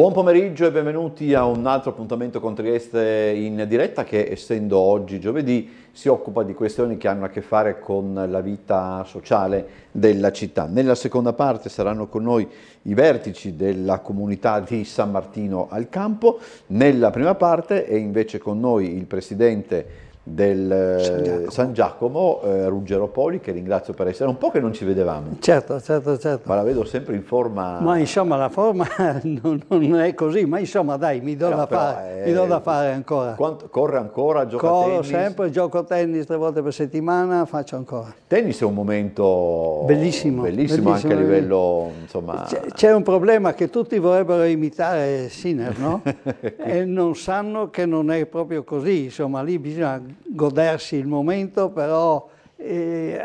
Buon pomeriggio e benvenuti a un altro appuntamento con Trieste in diretta che essendo oggi giovedì si occupa di questioni che hanno a che fare con la vita sociale della città. Nella seconda parte saranno con noi i vertici della comunità di San Martino al Campo, nella prima parte è invece con noi il presidente del San Giacomo, San Giacomo eh, Ruggero Poli, che ringrazio per essere un po' che non ci vedevamo. Certo, certo, certo. Ma la vedo sempre in forma... Ma insomma la forma non, non è così, ma insomma dai, mi do, no, da, fare, è... mi do da fare ancora. Quanto, corre ancora, gioca Corro tennis? sempre, gioco tennis tre volte per settimana, faccio ancora. Tennis è un momento bellissimo, bellissimo, bellissimo anche a livello, insomma... C'è un problema che tutti vorrebbero imitare Sinner, no? e non sanno che non è proprio così, insomma lì bisogna godersi il momento, però eh,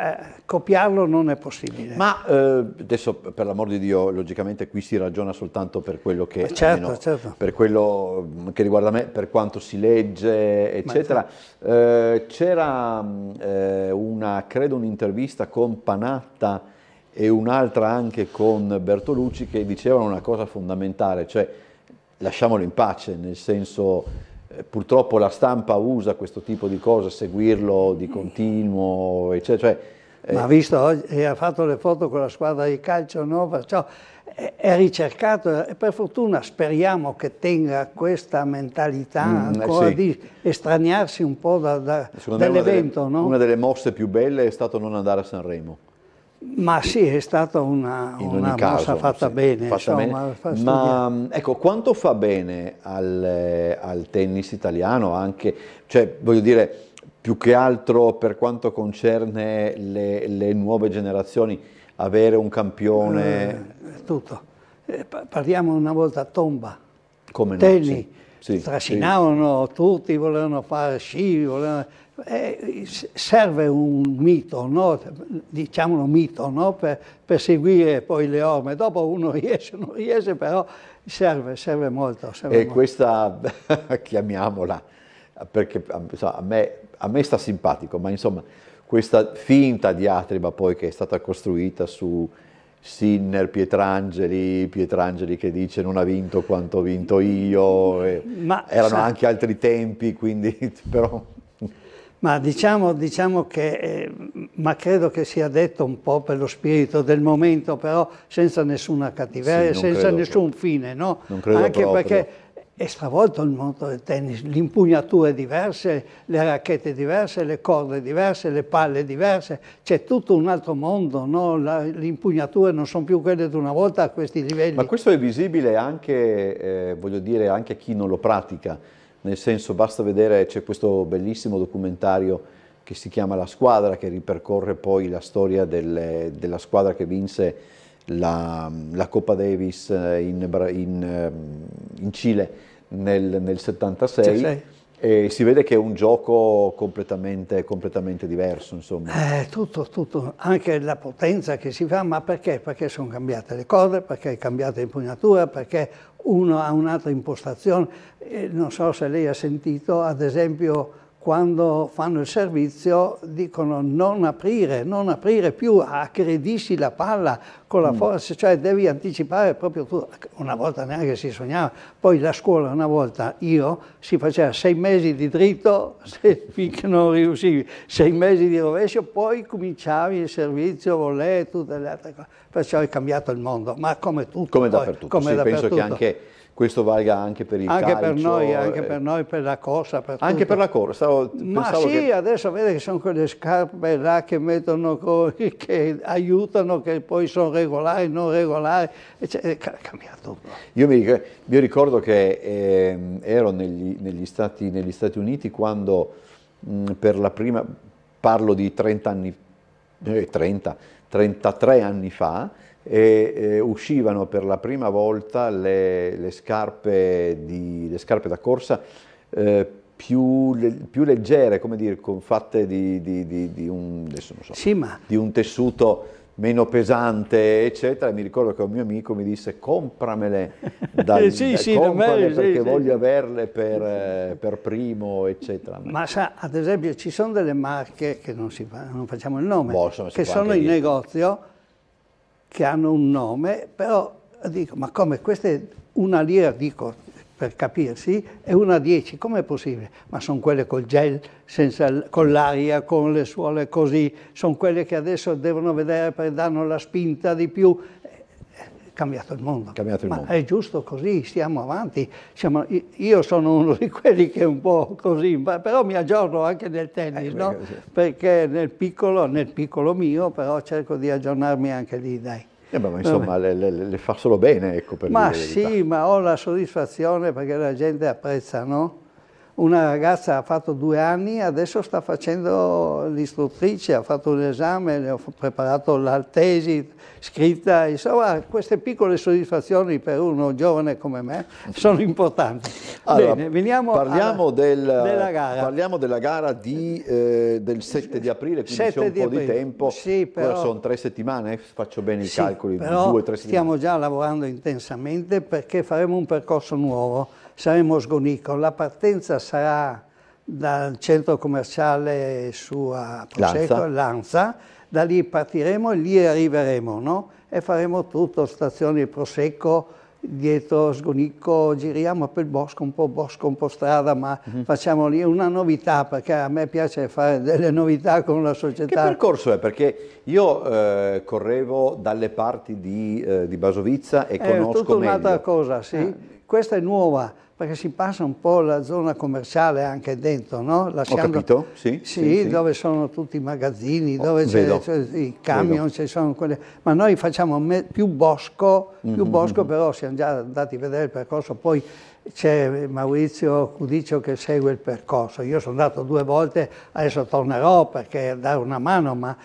copiarlo non è possibile. Ma eh, adesso per l'amor di Dio, logicamente qui si ragiona soltanto per quello che, certo, almeno, certo. per quello che riguarda me, per quanto si legge, eccetera. Eh, c'era eh, una, credo, un'intervista con Panatta e un'altra anche con Bertolucci che dicevano una cosa fondamentale, cioè lasciamolo in pace, nel senso purtroppo la stampa usa questo tipo di cose, seguirlo di continuo, eccetera. Cioè, eh, Ma ha visto oggi, ha fatto le foto con la squadra di calcio, no? Perciò è ricercato e per fortuna speriamo che tenga questa mentalità mm, eh, ancora sì. di estraniarsi un po' da, da, dall'evento. Una, no? una delle mosse più belle è stato non andare a Sanremo. Ma sì, è stata una, una mossa fatta sì, bene. Fatta insomma, bene. Ma ecco, quanto fa bene al, al, tennis italiano anche, cioè voglio dire, più che altro per quanto concerne le, le nuove generazioni, avere un campione... Eh, tutto. Eh, parliamo una volta a tomba. Come tennis. no? Sì, sì, trascinavano sì. tutti, volevano fare sci, volevano eh, serve un mito, no? diciamolo mito, no? per, per, seguire poi le orme. Dopo uno riesce, non riesce, però serve, serve molto. Serve e molto. questa, chiamiamola, perché a me, a me sta simpatico, ma insomma questa finta diatriba poi che è stata costruita su Sinner, Pietrangeli, Pietrangeli che dice non ha vinto quanto ho vinto io, ma, erano sa... anche altri tempi, quindi però... Ma diciamo, diciamo che, eh, ma credo che sia detto un po' per lo spirito del momento, però senza nessuna cattiveria, sì, senza nessun proprio. fine, no? Anche proprio. perché è stravolto il mondo del tennis, l'impugnatura diverse, le racchette diverse, le corde diverse, le palle diverse, c'è tutto un altro mondo, no? le impugnature non sono più quelle di una volta a questi livelli. Ma questo è visibile anche, eh, voglio dire, anche a chi non lo pratica nel senso basta vedere, c'è questo bellissimo documentario che si chiama La squadra, che ripercorre poi la storia delle, della squadra che vinse la, la Coppa Davis in, in, in Cile nel, nel 76. E si vede che è un gioco completamente, completamente diverso, insomma. Eh, tutto, tutto, anche la potenza che si fa, ma perché? Perché sono cambiate le corde, perché è cambiata l'impugnatura, perché uno ha un'altra impostazione. Eh, non so se lei ha sentito, ad esempio, quando fanno il servizio dicono non aprire, non aprire più, aggredisci la palla con la mm. forza, cioè devi anticipare proprio tu. Una volta neanche si sognava, poi la scuola una volta io si faceva sei mesi di dritto finché non riuscivi, sei mesi di rovescio, poi cominciavi il servizio, volè, tutte le altre cose. Perciò è cambiato il mondo, ma come tutto. Come poi, dappertutto, come sì, dappertutto. penso che anche questo valga anche per il anche calcio. Per noi, anche per noi, per la corsa. Per anche tutto. per la corsa. Stavo, Ma sì, che... adesso vede che sono quelle scarpe là che mettono, che aiutano, che poi sono regolari, non regolari, è cambiato tutto. Io mi ricordo, io ricordo che eh, ero negli, negli, Stati, negli, Stati, Uniti quando mh, per la prima, parlo di 30 anni, eh, 30, 33 anni fa, e eh, uscivano per la prima volta le, le, scarpe, di, le scarpe, da corsa eh, più, le, più, leggere, come dire, fatte di, di, di un, so, sì, ma... di un tessuto meno pesante, eccetera. Mi ricordo che un mio amico mi disse compramele, dal, sì, sì, comprale me, perché sì, voglio averle per, eh, per, primo, eccetera. Ma sa, ad esempio ci sono delle marche, che non, fa, non facciamo il nome, boh, che sono in negozio che hanno un nome, però dico, ma come, questa è una lira, dico, per capirsi, e una a 10, com'è possibile? Ma sono quelle col gel, senza, con l'aria, con le suole così, sono quelle che adesso devono vedere perché danno la spinta di più. Cambiato il mondo. Cambiato il Ma mondo. è giusto così, stiamo avanti. Siamo- io sono uno di quelli che è un po' così, però mi aggiorno anche nel tennis, Eh, no? perché- sì. Perché nel piccolo, nel piccolo mio, però cerco di aggiornarmi anche lì, dai. Eh beh, ma insomma le, le- le fa solo bene, ecco, per Ma sì, ma ho la soddisfazione perché la gente apprezza, no? Una ragazza ha fatto due anni, adesso sta facendo l'istruttrice, ha fatto un esame, le ho preparato la tesi scritta, insomma queste piccole soddisfazioni per uno giovane come me sono importanti. Allora, Bene, veniamo parliamo, alla- del- della gara. parliamo della gara di, eh, del 7 di aprile, quindi 7 c'è un di po' di aprile. tempo. Sì, però- sono tre settimane? Faccio bene i Sì, calcoli, due tre settimane. stiamo già lavorando intensamente perché faremo un percorso nuovo, saremo Sgonico, la partenza sarà dal centro commerciale su a Prosecco, Lanza. Lanza, da lì partiremo e lì arriveremo, no? E faremo tutto, stazioni Prosecco, dietro Sgonico, giriamo per il bosco, un po' bosco, un po' strada, ma Mhm. facciamo lì una novità, perché a me piace fare delle novità con la Che società. percorso è? Perché io eh, correvo dalle parti di, eh, di Basovizza e È conosco tutta un'altra meglio. cosa, sì. Questa è nuova, perché si passa un po' la zona commerciale anche dentro, no? Lasciando- capito, sì, Sì, sì, sì. dove sono tutti i magazzini, Oh, dove c'è, c'è i camion, ci sono quelle... Ma noi facciamo me- più bosco, Mm-hmm, più bosco, però siamo già andati a vedere il percorso, poi c'è Maurizio Cudicio che segue il percorso. Io sono andato due volte, adesso tornerò perché dare una mano, ma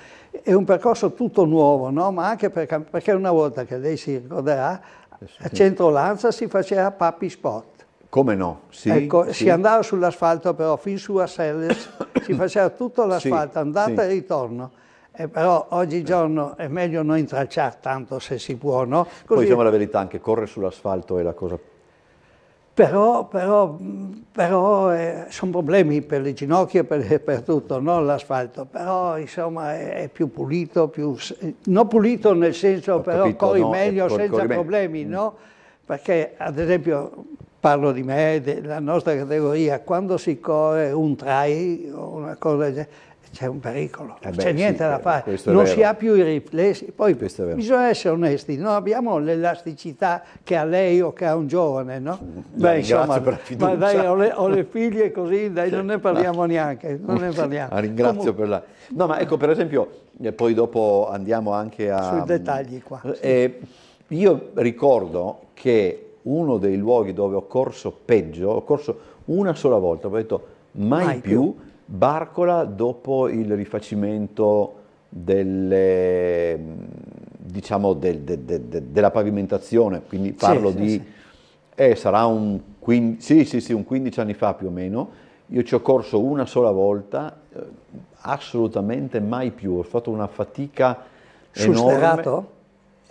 è un percorso tutto nuovo, no? Ma anche perché, perché una volta che lei si ricorderà, a Centro Lanza si faceva Papi Sport. Come no? Sì, ecco, sì. si andava sull'asfalto però fin su a Selles, si faceva tutto l'asfalto, Sì, andata e ritorno. E però oggigiorno è meglio non intralciare tanto se si può, no? Poi Così- diciamo la verità, anche correre sull'asfalto è la cosa... Però, però, però eh, sono problemi per le ginocchia e per, per tutto, non l'asfalto, però insomma è, è più pulito, più, non pulito nel senso Ho però capito, corri no, meglio senza corri meglio. problemi, no? Perché ad esempio parlo di me, della nostra categoria, quando si corre un try o una cosa del genere, c'è un pericolo, Eh non beh, c'è sì, niente da eh, fare, non si ha più i riflessi, poi bisogna essere onesti, non abbiamo l'elasticità che ha lei o che ha un giovane, no? La per la ma dai, ho le, ho le figlie così, dai, non ne parliamo neanche, non ne parliamo. Ah, ringrazio Comunque, per la... No, ma ecco, per esempio, e poi dopo andiamo anche a... Sui dettagli qua. Eh, io ricordo che uno dei luoghi dove ho corso peggio, ho corso una sola volta, ho detto mai, Mai più, Barcola dopo il rifacimento delle, diciamo, del- de- de- de- della pavimentazione, quindi parlo sì, di... sì. Eh, sarà un, quin- sì, sì, sì, un 15 anni fa più o meno. Io ci ho corso una sola volta, eh, assolutamente mai più. Ho fatto una fatica Sul enorme. sterrato?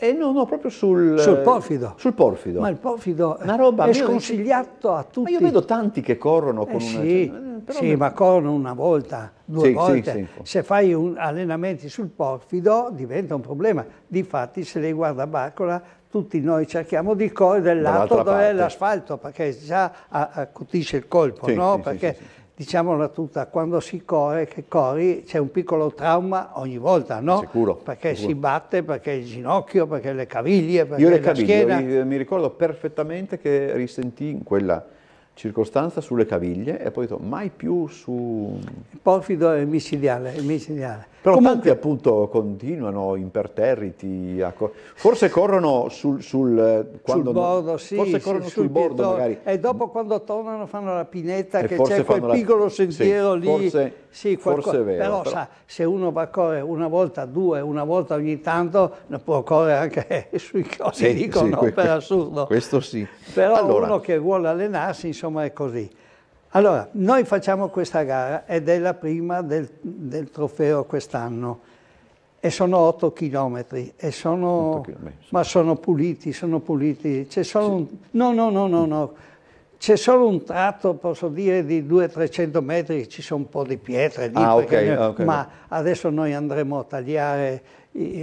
Eh, no, no, proprio sul... Sul porfido? Sul porfido. Ma il porfido Una roba, è sconsigliato a tutti. Ma io vedo tanti che corrono con Eh una... sì, cioè, eh, però sì, ma corrono una volta, due Sì, volte. sì. Se fai allenamenti sul porfido diventa un problema. Difatti, se lei guarda Barcola, tutti noi cerchiamo di correre del lato dove è parte. l'asfalto, perché già accutisce il colpo, no? perché. Diciamola tutta, quando si corre, che corri, c'è un piccolo trauma ogni volta, no? Sicuro, Perché sicuro. si batte, perché il ginocchio, perché le caviglie, perché Io le la caviglie, schiena. io mi ricordo perfettamente che risentì in quella circostanza sulle caviglie e poi ho detto mai più su... Il porfido è micidiale, micidiale. Però Comunque- tanti appunto continuano imperterriti, a cor- forse corrono sul, sul, eh, sul bordo, sì, forse sì, corrono sul sul bordo pietrone. magari. E dopo quando tornano fanno la pinetta E che c'è quel la- piccolo sì, sentiero lì. forse- Sì, forse è vero, Però, però- sa, se uno va a correre una volta, due, una volta ogni tanto, ne può correre anche sui cosi, Sì, dicono, sì, per assurdo. Questo sì. Però Allora, uno che vuole allenarsi, insomma, è così. Allora, noi facciamo questa gara ed è la prima del, del trofeo quest'anno e sono 8 chilometri e sono, chilometri, sì. ma sono puliti, sono puliti. C'è solo un, no, no, no, no, no. c'è solo un tratto, posso dire, di 200-300 metri, ci sono un po' di pietre lì, ah, okay, okay. ma adesso noi andremo a tagliare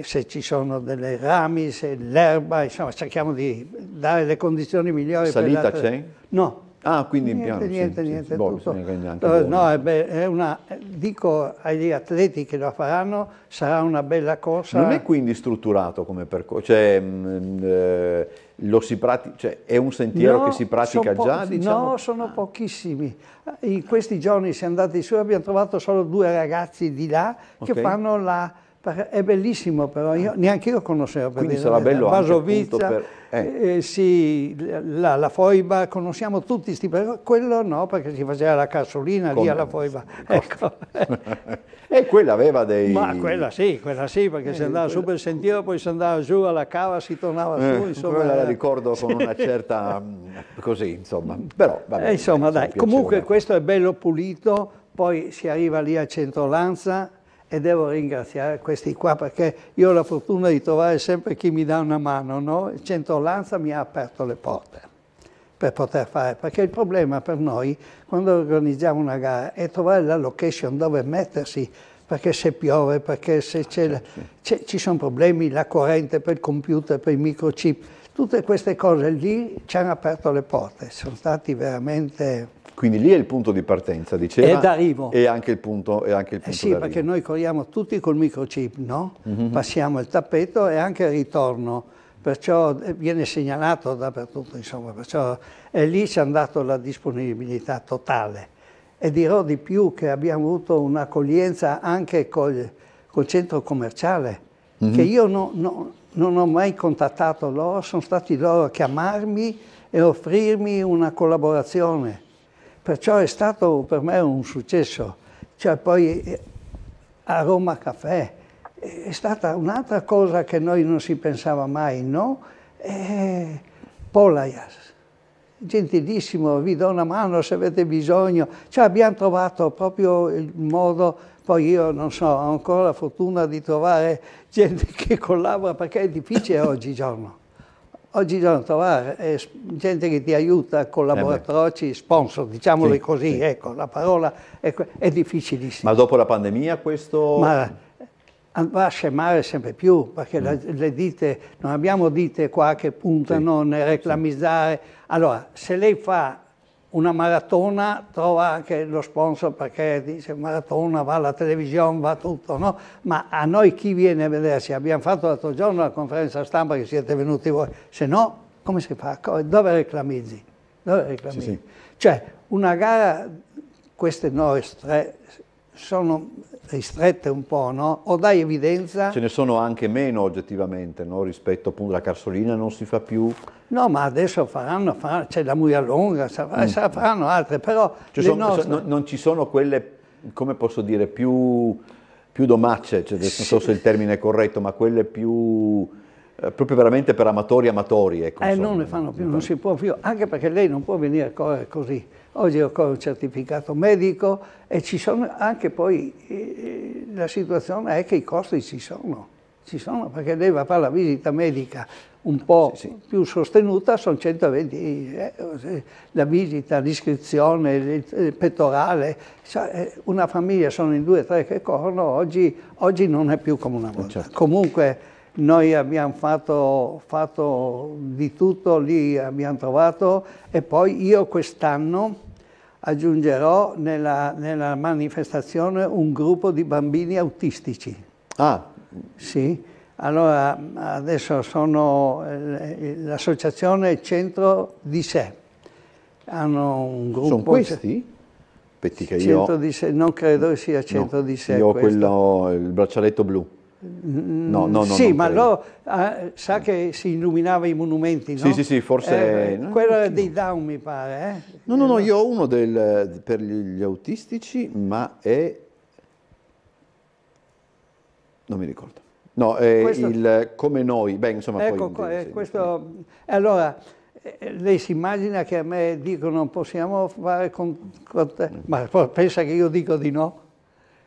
se ci sono delle rami, se l'erba, insomma cerchiamo di dare le condizioni migliori. Salita c'è? No, Ah, quindi in niente, piano. niente, sì, niente, sì, boh, tutto. Boh, no, è, be- è una, dico agli atleti che lo faranno, sarà una bella corsa. Non è quindi strutturato come percorso, cioè, mh, eh, lo si prati- cioè, è un sentiero No, che si pratica po- già? Diciamo? No, sono pochissimi. In questi giorni siamo andati su e abbiamo trovato solo due ragazzi di là che Ok. fanno la... È bellissimo però, io, neanche io conoscevo. per Quindi sarà bello anche per- eh. eh, sì, la, la Foiba, conosciamo tutti sti però quello no, perché si faceva la carsolina lì Come? alla Foiba. Ecco. E quella aveva dei... Ma quella sì, quella sì, perché si andava su per il sentiero, poi si andava giù alla cava, si tornava Eh, su, insomma. quella la ricordo con una certa... mh, così, insomma. Però, vabbè, Eh, insomma, dai, piacevole. comunque questo è bello pulito, poi si arriva lì a Centrolanza e devo ringraziare questi qua perché io ho la fortuna di trovare sempre chi mi dà una mano, no? Centrolanza mi ha aperto le porte per poter fare, perché il problema per noi quando organizziamo una gara è trovare la location dove mettersi, perché se piove, perché se c'è- ci sono problemi, la corrente per il computer, per i microchip, tutte queste cose lì ci hanno aperto le porte, sono stati veramente... Quindi lì è il punto di partenza, diceva. E d'arrivo. E anche il punto, e anche il Eh punto sì, d'arrivo. perché noi corriamo tutti col microchip, no? Mhm. Passiamo il tappeto e anche il ritorno, perciò eh, viene segnalato dappertutto, insomma, perciò e lì ci hanno dato la disponibilità totale. E dirò di più che abbiamo avuto un'accoglienza anche col, col centro commerciale, Mhm. che io no- no- non ho mai contattato loro, sono stati loro a chiamarmi e offrirmi una collaborazione. Perciò è stato per me un successo. Cioè poi eh, a Roma Caffè è stata un'altra cosa che noi non si pensava mai, no? Eh, Polaias, gentilissimo, vi do una mano se avete bisogno. Cioè abbiamo trovato proprio il modo, poi io non so, ho ancora la fortuna di trovare gente che collabora perché è difficile oggigiorno. Oggigiorno trovare eh, gente che ti aiuta, collaboratori, sponsor, diciamolo Sì, così, sì. ecco, la parola è, è difficilissimo. Ma dopo la pandemia questo... Ma va a scemare sempre più, perché Mm. le dite, non abbiamo dite qua che puntano nel reclamizzare. Allora, se lei fa una maratona, trova anche lo sponsor perché dice maratona, va alla televisione, va tutto, no? Ma a noi chi viene a vederci? Abbiamo fatto l'altro giorno la conferenza stampa che siete venuti voi, se no, come si fa? Dove reclamizzi? Dove reclamizzi? Sì, sì. Cioè, una gara, queste nostre, sono ristrette un po', no? O dai evidenza... Ce ne sono anche meno oggettivamente, no? rispetto appunto alla carsolina non si fa più. No, ma adesso faranno, faranno- c'è la Muia Longa, sa- sa- faranno altre, però Mm. Cioè, le sono- nostre... non, non ci sono quelle, come posso dire, più, più domacce, cioè, non so se il termine è corretto, ma quelle più eh, proprio veramente per amatori amatori. Ecco, Eh, non ne fanno più, non si può più, anche perché lei non può venire a correre così. Oggi occorre un certificato medico e ci sono anche poi, eh, la situazione è che i costi ci sono, ci sono, perché lei va a fare la visita medica un po' Sì, sì. più sostenuta, sono 120 euro, la visita, l'iscrizione, il, pettorale, eh, una famiglia sono in due o tre che corrono, oggi, oggi non è più come una volta. certo. Comunque noi abbiamo fatto, fatto di tutto, lì abbiamo trovato e poi io quest'anno aggiungerò nella, nella manifestazione un gruppo di bambini autistici. Ah, Sì, allora adesso sono eh, l'associazione Centro di Sé. Hanno un gruppo. sono questi? Aspetti che io, Centro di Sé, non credo sia Centro no, di Sé. io ho quello, il braccialetto blu. No, no, no. sì, ma loro ah, sa che si illuminava i monumenti, no? Sì, sì, sì, forse- Eh, no, quello no, dei down, mi pare, eh? No, no, no, io ho uno del- per gli, autistici, ma è... Non mi ricordo. No, è Questo- il come noi, beh, insomma, Ecco, poi... qua, eh, questo... Allora, eh, lei si immagina che a me dicono possiamo fare con, con te, ma poi pensa che io dico di no?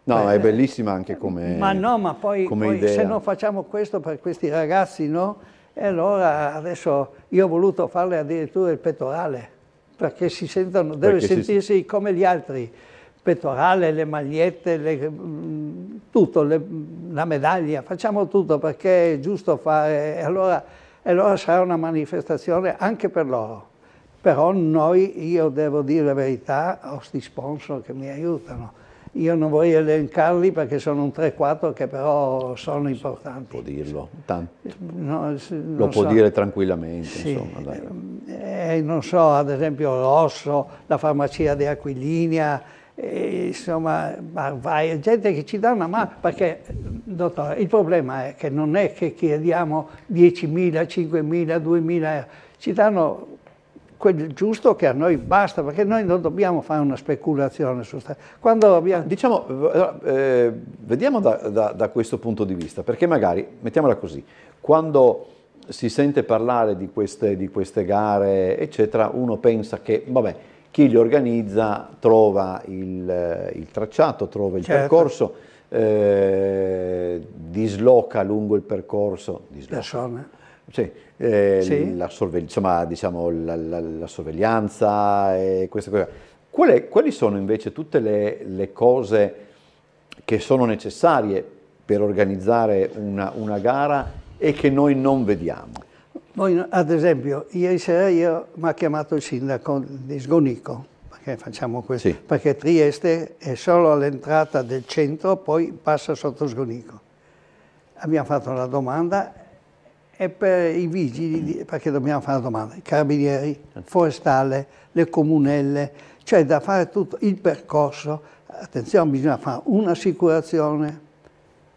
No, Beh, è bellissima anche come Ma no, ma poi, poi se non facciamo questo per questi ragazzi, no? E allora adesso io ho voluto farle addirittura il pettorale, perché si sentono, deve Perché si- sentirsi come gli altri, pettorale, le magliette, le- mm, tutto, le- la medaglia, facciamo tutto perché è giusto fare, e allora, e allora sarà una manifestazione anche per loro. Però noi, io devo dire la verità, ho sti sponsor che mi aiutano. Io non vorrei elencarli perché sono un 3-4 che però sono Può importanti. dirlo, tan- No, lo può so. dire tranquillamente, Sì, insomma, eh, non so, ad esempio Rosso, la farmacia di Aquilinia, eh, insomma, ma vai, gente che ci dà una mano, perché, dottore, il problema è che non è che chiediamo 10.000, 5.000, 2.000 euro, ci danno quel giusto che a noi basta, perché noi non dobbiamo fare una speculazione su sta- Quando abbiamo... Diciamo, eh, vediamo da, da- da questo punto di vista, perché magari, mettiamola così, quando si sente parlare di queste, di queste gare, eccetera, uno pensa che, vabbè, chi li organizza trova il, eh, il tracciato, trova il Certo. percorso, eh, disloca lungo il percorso, disloca, persone. sì, eh, Sì. La, sorve- insomma, diciamo, la, la- la sorveglianza e queste cose. Qual è- quali sono invece tutte le, le cose che sono necessarie per organizzare una, una gara e che noi non vediamo? Voi, ad esempio, ieri sera io mi ha chiamato il sindaco di Sgonico, perché facciamo questo, Sì. perché Trieste è solo all'entrata del centro, poi passa sotto Sgonico. Abbiamo fatto la domanda e per i vigili, perché dobbiamo fare i carabinieri, forestale, le comunelle, cioè da fare tutto il percorso. Attenzione, bisogna fare un'assicurazione,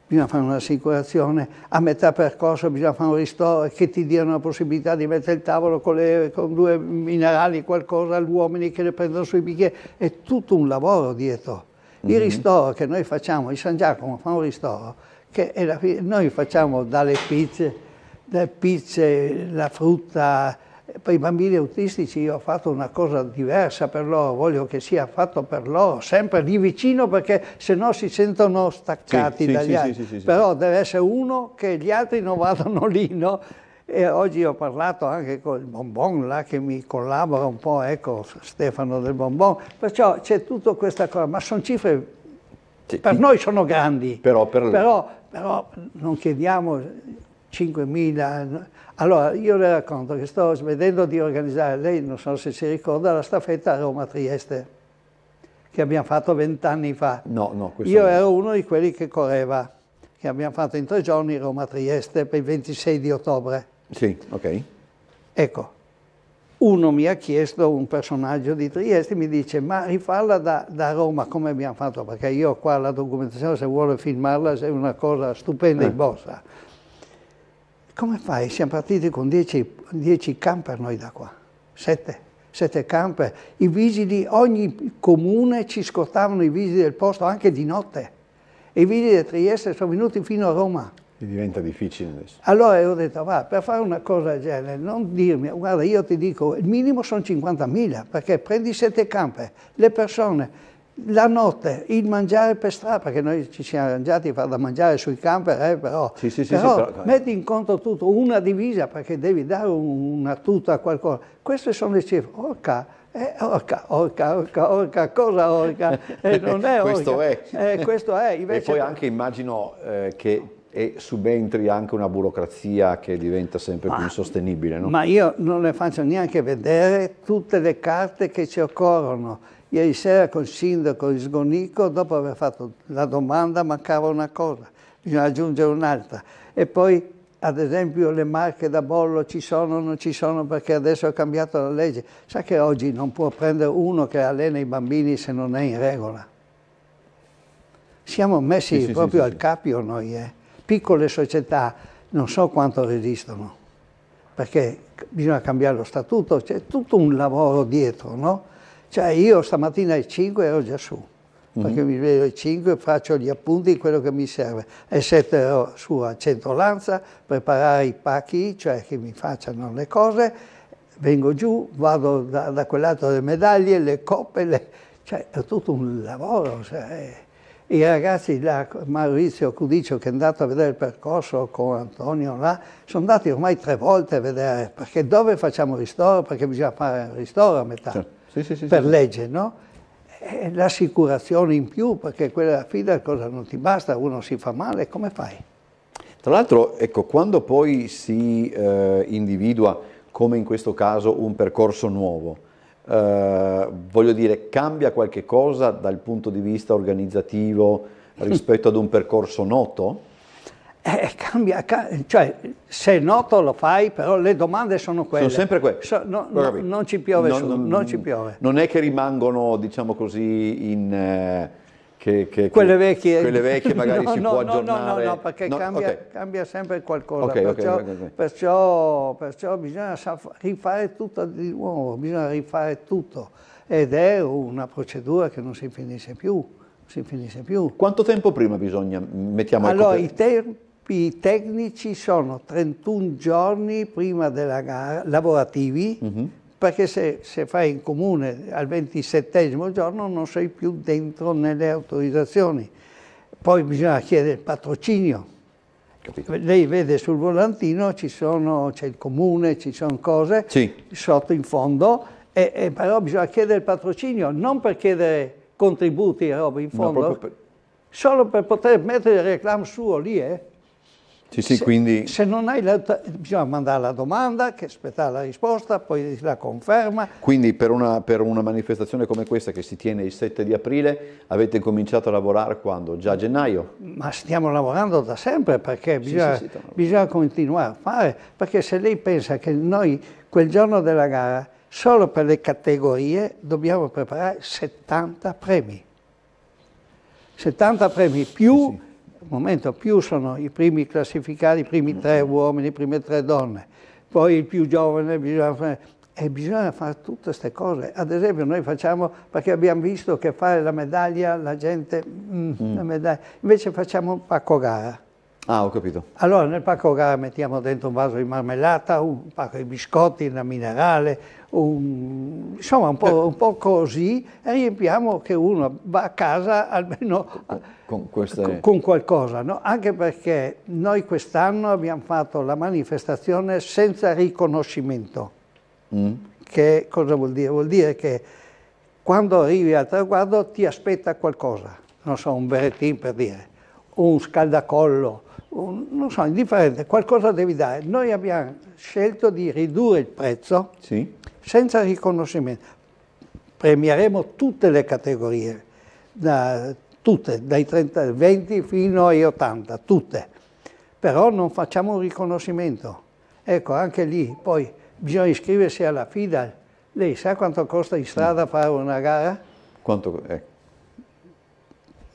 bisogna fare un'assicurazione, a metà percorso bisogna fare un ristoro che ti diano la possibilità di mettere il tavolo con, le- con due minerali, qualcosa, agli uomini che le prendono sui bicchieri, è tutto un lavoro dietro. Il ristoro che noi facciamo, il San Giacomo fa un ristoro, che è la fi- noi facciamo dalle pizze, dalle pizze, la frutta, per i bambini autistici io ho fatto una cosa diversa per loro, voglio che sia fatto per loro, sempre lì vicino perché se no si sentono staccati Sì, dagli sì, altri. sì, sì, sì, Però deve essere uno che gli altri non vadano lì, no? E oggi ho parlato anche con il Bonbon là che mi collabora un po', ecco, Stefano del Bonbon, perciò c'è tutta questa cosa, ma sono cifre per noi sono grandi, Però per- però, però non chiediamo 5.000. Allora io le racconto che sto smettendo di organizzare, lei non so se si ricorda, la staffetta Roma-Trieste, che abbiamo fatto vent'anni fa. No, no, questo Io ero uno di quelli che correva, che abbiamo fatto in tre giorni Roma-Trieste per il 26 di ottobre. Sì, ok. Ecco, uno mi ha chiesto, un personaggio di Trieste, mi dice ma rifarla da, da Roma come abbiamo fatto, perché io qua la documentazione, se vuole filmarla è una cosa stupenda in borsa. Come fai? Siamo partiti con 10, 10 camper noi da qua, 7, 7 camper. I vigili, ogni comune ci scortavano i vigili del posto anche di notte. I vigili di Trieste sono venuti fino a Roma. E diventa difficile adesso. Allora io ho detto, va, per fare una cosa del genere, non dirmi, guarda, io ti dico, il minimo sono 50.000, perché prendi sette campe, le persone, la notte, il mangiare per strada, perché noi ci siamo arrangiati a fare da mangiare sui camper, eh, però, Sì, sì, sì, però sì, però- metti in conto tutto, una divisa, perché devi dare un- una tuta a qualcosa. Queste sono le cifre. Orca, eh, orca, orca, orca, orca, cosa orca? Eh, non è orca. Questo è. Eh, questo è. E Invece poi anche immagino eh, che e subentri anche una burocrazia che diventa sempre più insostenibile, no? Ma io non le faccio neanche vedere tutte le carte che ci occorrono. Ieri sera col sindaco di Sgonico, dopo aver fatto la domanda, mancava una cosa, bisogna aggiungere un'altra. E poi, ad esempio, le marche da bollo ci sono o non ci sono perché adesso ha cambiato la legge. Sa che oggi non può prendere uno che allena i bambini se non è in regola. Siamo messi Sì, proprio sì, al sì. capio noi, eh. Piccole società non so quanto resistono, perché bisogna cambiare lo statuto, c'è tutto un lavoro dietro, no? Cioè io stamattina alle 5 ero già su, perché mi sveglio alle 5, faccio gli appunti, quello che mi serve. Alle 7 ero su a Centrolanza, preparare i pacchi, cioè che mi facciano le cose, vengo giù, vado da, da quell'altro le medaglie, le coppe, le- cioè è tutto un lavoro. cioè, i ragazzi, là, Maurizio Cudicio che è andato a vedere il percorso con Antonio là, sono andati ormai tre volte a vedere, perché dove facciamo ristoro? Perché bisogna fare ristoro a metà, Certo. Sì, sì, sì, per legge, no? E l'assicurazione in più, perché quella fida cosa non ti basta, uno si fa male, come fai? Tra l'altro, ecco, quando poi si eh, individua, come in questo caso, un percorso nuovo, eh, voglio dire, cambia qualche cosa dal punto di vista organizzativo rispetto ad un percorso noto? Eh, cambia, ca- cioè se è noto lo fai, però le domande sono quelle. Sono sempre quelle. So- no- no- non ci piove Non- su, non- non ci piove. Non è che rimangono, diciamo così, in... eh, che, che- Quelle vecchie. Quelle vecchie magari No, si no, può aggiornare. No, no, no, perché No, cambia, ok. cambia sempre qualcosa. Ok, ok, perciò, ok, ok. perciò- perciò bisogna rifare tutto di nuovo, bisogna rifare tutto. Ed è una procedura che non si finisce più, si finisce più. Quanto tempo prima bisogna, mettiamo ecco, Allora, i tempi tecnici sono 31 giorni prima della gara, lavorativi, Mhm. Perché se, se fai in comune al 27 giorno non sei più dentro nelle autorizzazioni. Poi bisogna chiedere il patrocinio. Capito. Lei vede sul volantino ci sono, c'è il comune, ci sono cose Sì. sotto in fondo, e, e però bisogna chiedere il patrocinio, non per chiedere contributi e roba in No, fondo, proprio per- solo per poter mettere il reclamo suo lì. Eh. Sì, sì, Se- quindi... Se non hai la, bisogna mandare la domanda, che aspettare la risposta, poi la conferma. Quindi per una, per una manifestazione come questa che si tiene il 7 di aprile avete cominciato a lavorare quando? Già a gennaio? Ma stiamo lavorando da sempre perché bisogna, sì, sì, bisogna continuare a fare, perché se lei pensa che noi quel giorno della gara, solo per le categorie, dobbiamo preparare 70 premi. 70 premi più, momento, più sono i primi classificati, i primi tre uomini, le prime tre donne, poi il più giovane, bisogna fare, e bisogna fare tutte queste cose. Ad esempio noi facciamo, perché abbiamo visto che fare la medaglia, la gente, mm, la medaglia, invece facciamo un pacco gara. Ah, ho capito. Allora nel pacco gara mettiamo dentro un vaso di marmellata, un pacco di biscotti, una minerale, un- insomma un po', un po' così e riempiamo che uno va a casa almeno Con queste... con, qualcosa, no? anche perché noi quest'anno abbiamo fatto la manifestazione senza riconoscimento. Mm? Che cosa vuol dire? Vuol dire che quando arrivi al traguardo ti aspetta qualcosa, non so, un berettin per dire, un scaldacollo, un- non so, indifferente, qualcosa devi dare. Noi abbiamo scelto di ridurre il prezzo Sì? senza riconoscimento. Premieremo tutte le categorie, da- tutte, dai 30, 20 fino ai 80, tutte. Però non facciamo un riconoscimento. Ecco, anche lì, poi bisogna iscriversi alla FIDA. Lei sa quanto costa in strada fare una gara? Quanto... eh,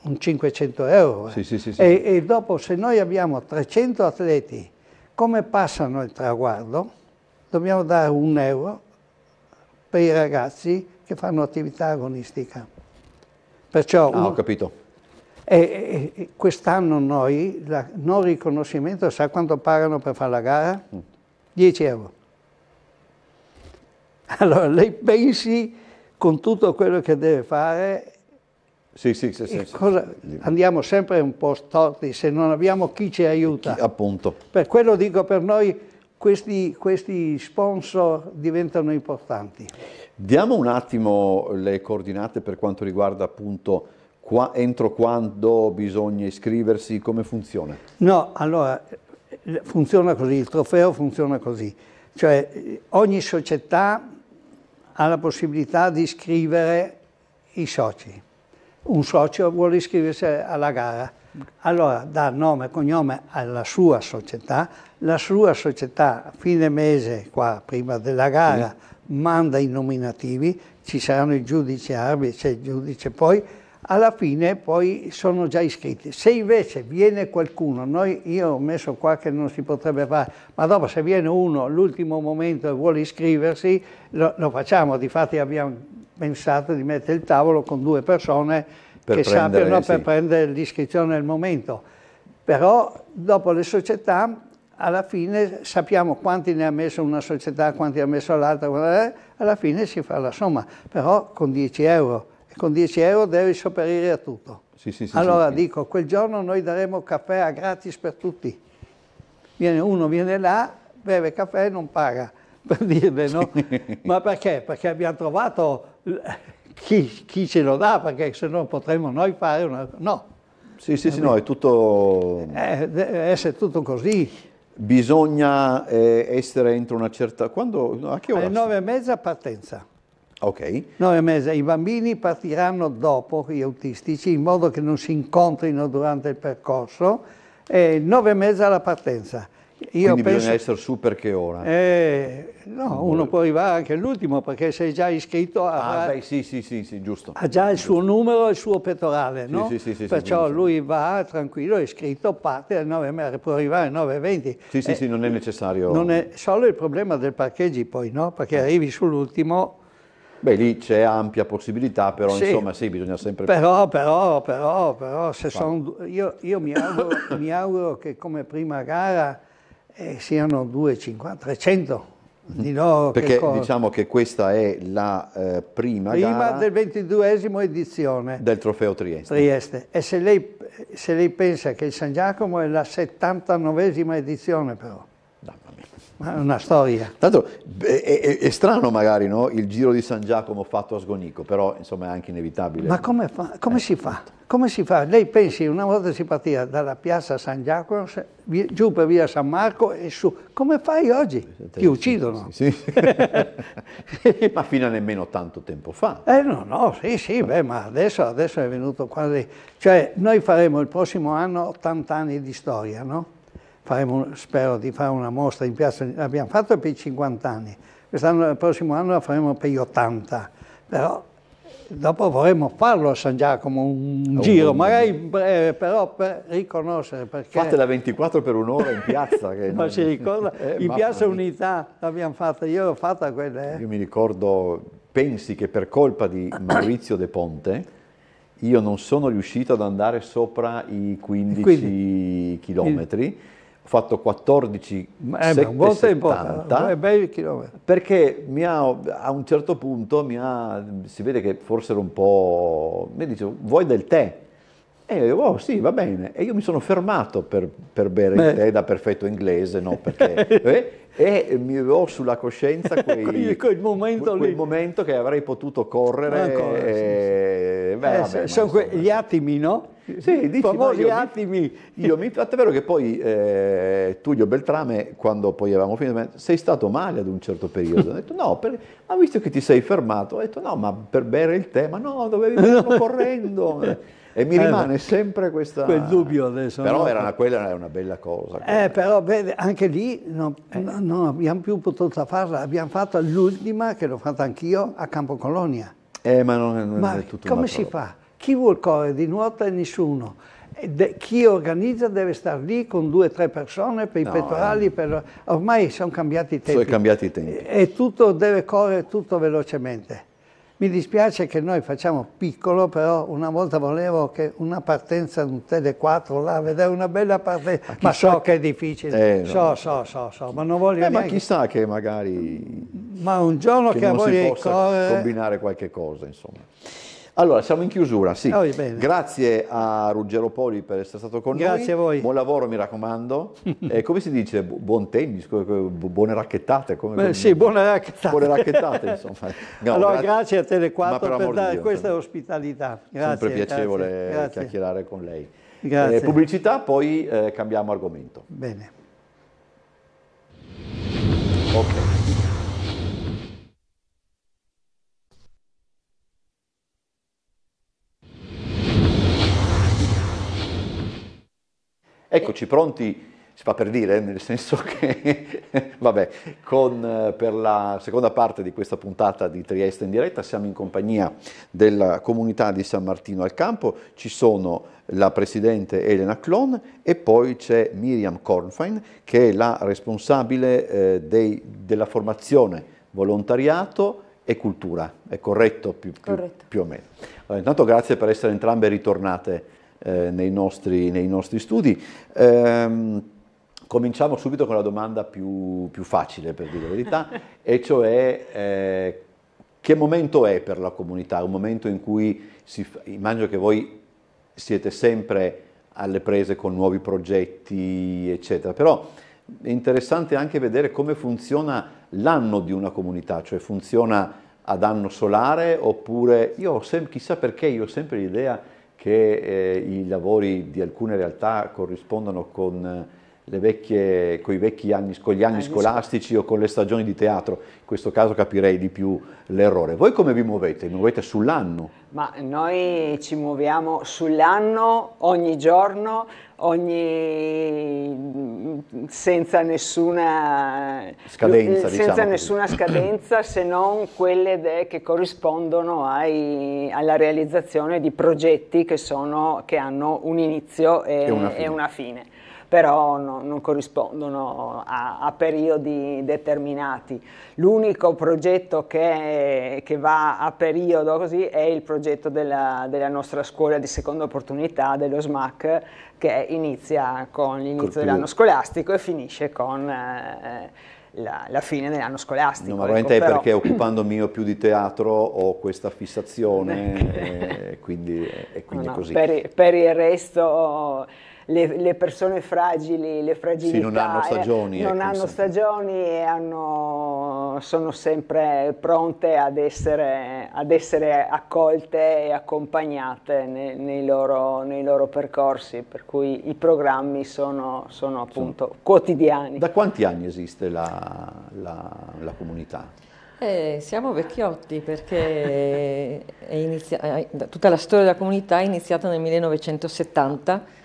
Un 500 euro. eh. Sì, sì, sì. E, e dopo, se noi abbiamo 300 atleti, come passano il traguardo? Dobbiamo dare un euro per i ragazzi che fanno attività agonistica. Perciò Ah, ho capito. e, quest'anno noi, la non riconoscimento, sa quanto pagano per fare la gara? 10 euro. Allora lei pensi con tutto quello che deve fare, Sì, sì, sì, sì, e sì. cosa- andiamo sempre un po' storti se non abbiamo chi ci aiuta. Appunto. Per quello dico per noi questi, questi sponsor diventano importanti. Diamo un attimo le coordinate per quanto riguarda appunto qua- entro quando bisogna iscriversi, come funziona? No, allora funziona così, il trofeo funziona così, cioè ogni società ha la possibilità di iscrivere i soci. Un socio vuole iscriversi alla gara, allora dà nome e cognome alla sua società, la sua società a fine mese, qua prima della gara, manda i nominativi, ci saranno i giudici arbitri, c'è il giudice poi, alla fine poi sono già iscritti. Se invece viene qualcuno, noi, io ho messo qua che non si potrebbe fare, ma dopo se viene uno all'ultimo momento e vuole iscriversi, lo, lo facciamo. Difatti abbiamo pensato di mettere il tavolo con due persone Per che prendere, sappiano sì. per prendere l'iscrizione nel momento. Però dopo le società alla fine sappiamo quanti ne ha messo una società, quanti ne ha messo l'altra, eh, alla fine si fa la somma, però con 10 euro. E con 10 euro devi sopperire a tutto. Sì, sì, sì, allora dico, quel giorno noi daremo caffè a gratis per tutti. Viene, uno viene là, beve caffè e non paga, per dirle, no? Ma perché? Perché abbiamo trovato chi, chi ce lo dà, perché se no potremmo noi fare una... No. Sì, sì, sì, no, è tutto... Eh, deve essere tutto così. Bisogna eh, essere entro una certa... Quando? A che ora? Alle nove e mezza partenza. Ok. Nove e mezza. I bambini partiranno dopo, gli autistici, in modo che non si incontrino durante il percorso. E nove e mezza la partenza. Io Quindi penso, bisogna essere su per che ora? Eh, no, uno può arrivare anche all'ultimo perché sei già iscritto a... Ah, beh, sì, sì, sì, sì, giusto. Ha già il suo numero e il suo pettorale, sì, no? Sì, sì, sì, Perciò lui va tranquillo, è iscritto, parte alle 9, può arrivare alle 9.20. Sì, sì, eh, sì, non è necessario... Non è solo il problema del parcheggi poi, no? Perché eh. arrivi sull'ultimo... Beh, lì c'è ampia possibilità, però sì, insomma sì, bisogna sempre... Però, però, però, però, se sono... Io, io mi, auguro, mi auguro che come prima gara eh, siano 250, 300 di loro. Perché che diciamo che questa è la eh, prima, prima del 22esimo edizione del trofeo Trieste. Trieste. E se lei, se lei pensa che il San Giacomo è la 79esima edizione però. Ma è una storia. Tanto è, è, è strano magari no? il giro di San Giacomo fatto a Sgonico, però insomma è anche inevitabile. Ma come, fa, come eh. si fa? Come si fa? Lei pensi, una volta si partiva dalla piazza San Giacomo, giù per via San Marco e su. Come fai oggi? Ti uccidono. Sì, sì. ma fino a nemmeno tanto tempo fa. Eh no, no, sì, sì, beh, ma adesso, adesso è venuto quasi... Cioè, noi faremo il prossimo anno 80 anni di storia, no? Faremo, spero di fare una mostra in piazza, l'abbiamo fatto per i 50 anni, quest'anno, il prossimo anno la faremo per gli 80, però dopo vorremmo farlo a San Giacomo, un oh, giro, magari breve, però per riconoscere perché... Fatela 24 per un'ora in piazza. Che Ma non... si ricorda, eh, in piazza Unità l'abbiamo fatta, io l'ho fatta quella. Eh. Io mi ricordo, pensi che per colpa di Maurizio De Ponte, io non sono riuscito ad andare sopra i 15 Quindi, chilometri. Il fatto 14 eh, 7, un buon 70, tempo, perché mi ha, a un certo punto mi ha, si vede che forse era un po', mi dice vuoi del tè? E io dico, oh sì, va bene. E io mi sono fermato per, per bere Beh. il tè da perfetto inglese, no? Perché, eh, e mi avevo sulla coscienza quei, quel, momento, quel momento, che avrei potuto correre. Ancora, e, sì, sì. Beh, eh, vabbè, sono que- gli attimi, no? Sì, dici, famosi io attimi. Mi, io mi, è vero che poi eh, Tullio Beltrame, quando poi avevamo finito, sei stato male ad un certo periodo. Ho detto no, per, ma visto che ti sei fermato, ho detto no, ma per bere il tè, ma no, dovevi andare correndo. E mi eh, rimane eh, sempre questa... Quel dubbio adesso. Però no? era quella era una bella cosa. Eh, però vede, anche lì non, eh. non, abbiamo più potuto farla. Abbiamo fatto l'ultima, che l'ho fatta anch'io, a Campo Colonia. Eh, ma non, non ma è tutto come si fa? Chi vuol correre di nuoto e nessuno? De, chi organizza deve stare lì con due o tre persone per i no, pettorali, eh. per, ormai sono cambiati i tempi. Sono cambiati i tempi. E tutto deve correre tutto velocemente. Mi dispiace che noi facciamo piccolo, però una volta volevo che una partenza un Tele 4 là, vedere una bella partenza, ma, ma so che è difficile, eh, so, no. so, so, so, ma non voglio eh, neanche... Ma chissà che magari... Ma un giorno che, che voglia di correre... combinare qualche cosa, insomma. Allora, siamo in chiusura, sì. Oh, Grazie a Ruggero Poli per essere stato con Grazie noi. Grazie a voi. Buon lavoro, mi raccomando. eh, come si dice? buon tennis, buone racchettate. Come, Beh, sì, buone racchettate. Buone racchettate, insomma. No, allora, grazie, grazie a Tele4 per, per dare Dio, questa ospitalità. Grazie. Sempre piacevole grazie. chiacchierare con lei. Grazie. Eh, pubblicità, poi eh, cambiamo argomento. Bene. Ok. Eccoci pronti, si fa per dire, nel senso che, vabbè, con, per la seconda parte di questa puntata di Trieste in diretta siamo in compagnia della comunità di San Martino al Campo, ci sono la presidente Elena Clon e poi c'è Miriam Kornfein che è la responsabile eh, dei, della formazione volontariato e cultura, è corretto più, più, corretto. più o meno. Allora, intanto grazie per essere entrambe ritornate eh, nei, nostri, nei, nostri, studi. Ehm, cominciamo subito con la domanda più, più, facile, per dire la verità, e cioè eh, che momento è per la comunità? Un momento in cui si, immagino che voi siete sempre alle prese con nuovi progetti, eccetera, però è interessante anche vedere come funziona l'anno di una comunità, cioè funziona ad anno solare oppure io ho sempre, chissà perché, io ho sempre l'idea che eh, i lavori di alcune realtà corrispondano con vecchie, con, anni, con gli anni scolastici o con le stagioni di teatro, in questo caso capirei di più l'errore. Voi come vi muovete? Vi muovete sull'anno? Ma noi ci muoviamo sull'anno, ogni giorno, ogni... senza nessuna scadenza, senza diciamo nessuna scadenza se non quelle de... che corrispondono ai... alla realizzazione di progetti che, sono... che hanno un inizio e, e una fine. E una fine però no, non corrispondono a, a, periodi determinati. L'unico progetto che, che, va a periodo così è il progetto della, della, nostra scuola di seconda opportunità, dello SMAC, che inizia con l'inizio dell'anno scolastico e finisce con... Eh, la, la, fine dell'anno scolastico. Normalmente ecco, è perché occupandomi io più di teatro ho questa fissazione e quindi, e quindi no, no, così. Per, per, il resto le, le persone fragili, le fragilità. Sì, non hanno stagioni. Eh, non ecco, hanno stagioni e hanno, sono sempre pronte ad essere, ad essere accolte e accompagnate nei, nei, loro, nei, loro, percorsi, per cui i programmi sono, sono appunto sono. quotidiani. Da quanti anni esiste la, la, la comunità? Eh, siamo vecchiotti perché inizia- tutta la storia della comunità è iniziata nel 1970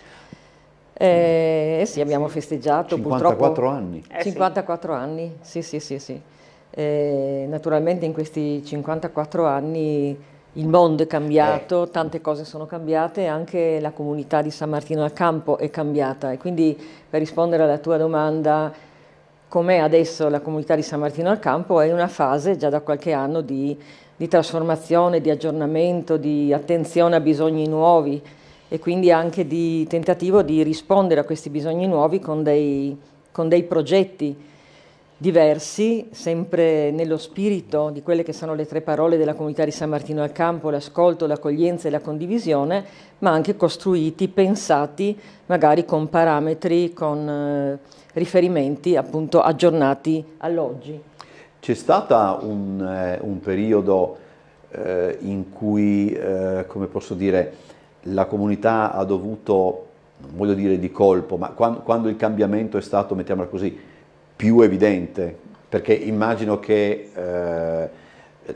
eh, eh sì, abbiamo festeggiato 54 purtroppo... anni. Eh, 54 sì. anni, sì, sì, sì. sì. Eh, naturalmente in questi 54 anni il mondo è cambiato, eh. tante cose sono cambiate, anche la comunità di San Martino al Campo è cambiata e quindi per rispondere alla tua domanda, com'è adesso la comunità di San Martino al Campo, è in una fase già da qualche anno di, di trasformazione, di aggiornamento, di attenzione a bisogni nuovi e quindi anche di tentativo di rispondere a questi bisogni nuovi con dei, con dei progetti diversi, sempre nello spirito di quelle che sono le tre parole della comunità di San Martino al Campo, l'ascolto, l'accoglienza e la condivisione, ma anche costruiti, pensati magari con parametri, con eh, riferimenti appunto aggiornati all'oggi. C'è stato un, eh, un, periodo eh, in cui, eh, come posso dire, la comunità ha dovuto, non voglio dire di colpo, ma quando, quando il cambiamento è stato, mettiamola così, più evidente, perché immagino che eh,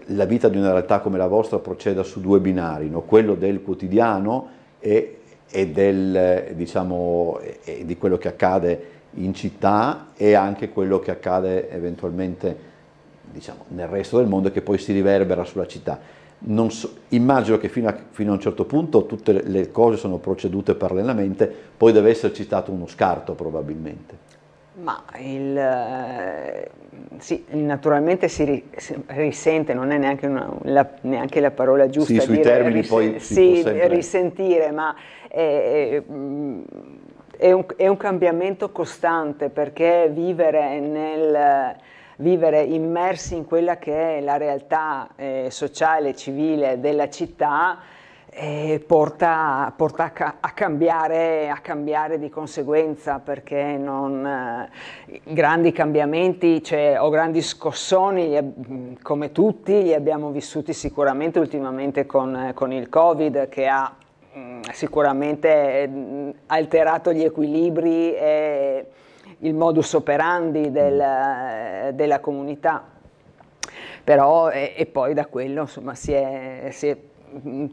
la vita di una realtà come la vostra proceda su due binari, no? quello del quotidiano e, e, del, diciamo, e di quello che accade in città e anche quello che accade eventualmente diciamo, nel resto del mondo e che poi si riverbera sulla città so, immagino che fino a, fino a, un certo punto tutte le cose sono procedute parallelamente, poi deve esserci stato uno scarto probabilmente. Ma il, eh, sì, naturalmente si, risente, non è neanche, una, la, neanche la, parola giusta. Sì, sui dire, termini ris- poi sì, sempre... risentire, ma è, è, un, è un cambiamento costante perché vivere nel vivere immersi in quella che è la realtà eh, sociale civile della città eh, porta, porta a, a, cambiare, a, cambiare, di conseguenza perché non, eh, grandi cambiamenti cioè, o grandi scossoni come tutti li abbiamo vissuti sicuramente ultimamente con, con il Covid che ha mh, sicuramente mh, alterato gli equilibri e il modus operandi del, della comunità. Però, e, e, poi da quello insomma, si è, si è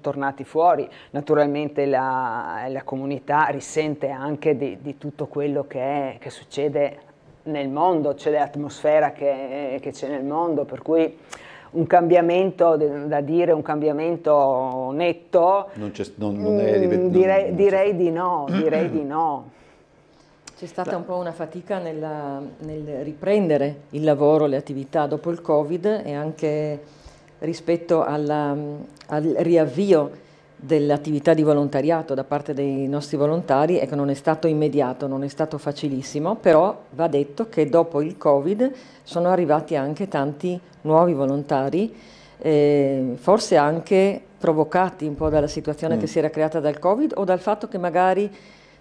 tornati fuori. Naturalmente la, la, comunità risente anche di, di tutto quello che, è, che, succede nel mondo, c'è l'atmosfera che, che c'è nel mondo, per cui un cambiamento da dire, un cambiamento netto, non, non, non è, mm, direi, direi di no, direi di no. C'è stata un po' una fatica nella, nel riprendere il lavoro, le attività dopo il Covid e anche rispetto alla, al riavvio dell'attività di volontariato da parte dei nostri volontari e che non è stato immediato, non è stato facilissimo, però va detto che dopo il Covid sono arrivati anche tanti nuovi volontari eh, forse anche provocati un po' dalla situazione mm. che si era creata dal Covid o dal fatto che magari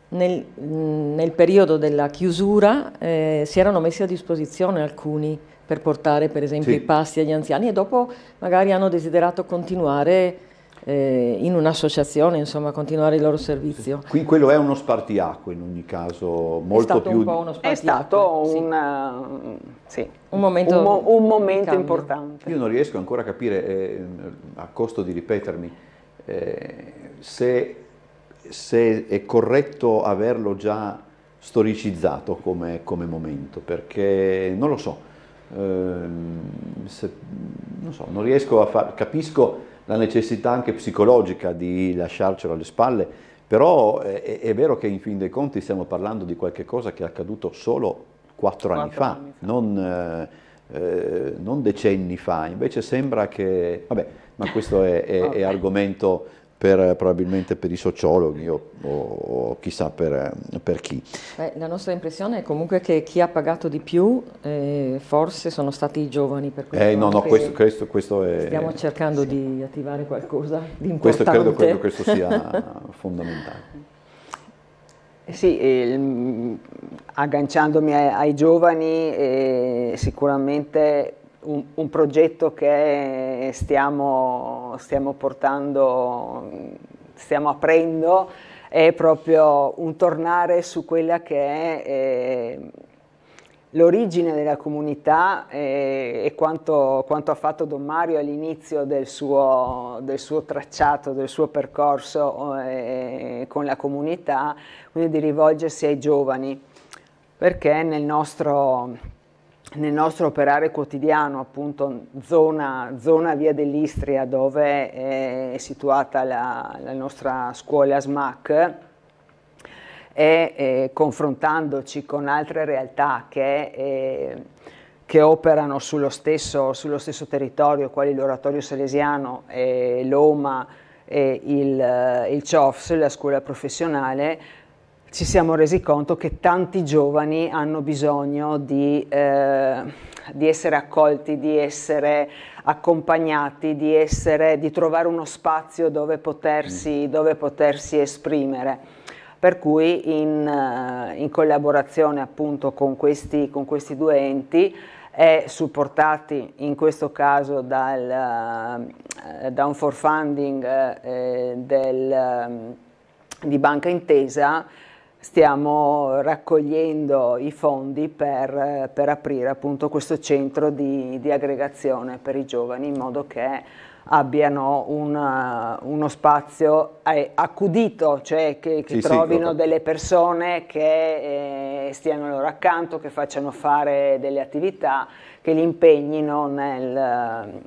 nel, nel periodo della chiusura eh, si erano messi a disposizione alcuni per portare per esempio sì. i pasti agli anziani e dopo magari hanno desiderato continuare eh, in un'associazione, insomma, continuare il loro servizio. Qui quello è uno spartiacque in ogni caso, molto più... Un è stato sì. un, sì. un, momento, un, mo, un momento importante. Io non riesco ancora a capire, eh, a costo di ripetermi, eh, se, se, è corretto averlo già storicizzato come, come momento, perché non lo so. Ehm, se, non so, non riesco a fare, capisco la necessità anche psicologica di lasciarcelo alle spalle, però è, è, vero che in fin dei conti stiamo parlando di qualche cosa che è accaduto solo quattro anni fa, anni fa. Non, eh, eh, non, decenni fa, invece sembra che, vabbè, ma questo è, è, è argomento per, probabilmente per i sociologhi o, o chissà per, per chi. Beh, la nostra impressione è comunque che chi ha pagato di più eh, forse sono stati i giovani. Per questo eh, no, no, questo, questo, questo è... Stiamo cercando sì. di attivare qualcosa di importante. Questo credo, credo che questo sia fondamentale. Eh sì, eh, agganciandomi ai, ai giovani, eh, sicuramente un, un progetto che stiamo, stiamo portando, stiamo aprendo, è proprio un tornare su quella che è eh, l'origine della comunità eh, e quanto, quanto, ha fatto Don Mario all'inizio del suo, del suo, tracciato, del suo percorso eh, con la comunità, quindi di rivolgersi ai giovani, perché nel nostro nel nostro operare quotidiano, appunto zona, zona via dell'Istria dove è situata la, la nostra scuola SMAC, e eh, confrontandoci con altre realtà che, eh, che operano sullo stesso, sullo stesso, territorio, quali l'Oratorio Salesiano, eh, l'OMA il, il CIOFS, la scuola professionale, ci siamo resi conto che tanti giovani hanno bisogno di, eh, di essere accolti, di essere accompagnati, di, essere, di trovare uno spazio dove potersi, mm. dove potersi esprimere. Per cui in, eh, in collaborazione appunto con questi, con questi, due enti e supportati in questo caso dal, uh, da un for funding uh, del, um, di Banca Intesa, stiamo raccogliendo i fondi per, per aprire appunto questo centro di, di, aggregazione per i giovani in modo che abbiano una, uno spazio eh, accudito, cioè che, che sì, trovino sì, delle persone che eh, stiano loro accanto, che facciano fare delle attività, che li impegnino nel